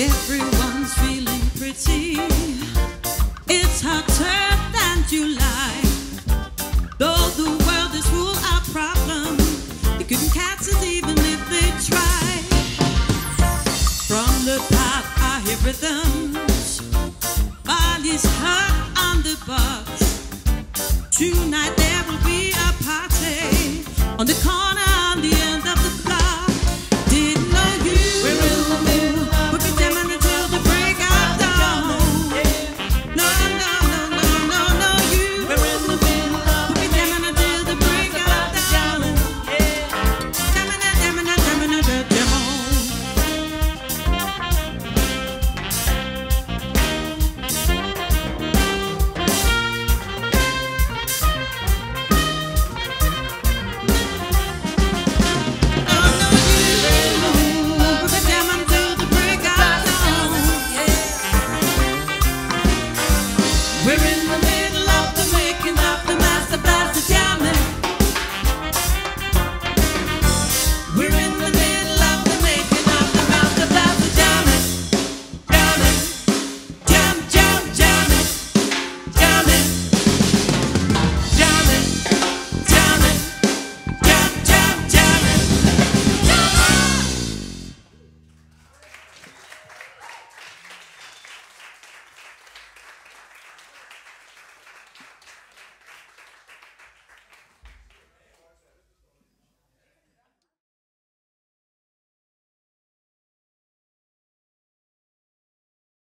Everyone's feeling pretty. It's hotter than July. Though the world is full of problems, they couldn't catch us even if they tried. From the I hear rhythms. On the. Tonight there will be a party on the corner Jamming, jamming.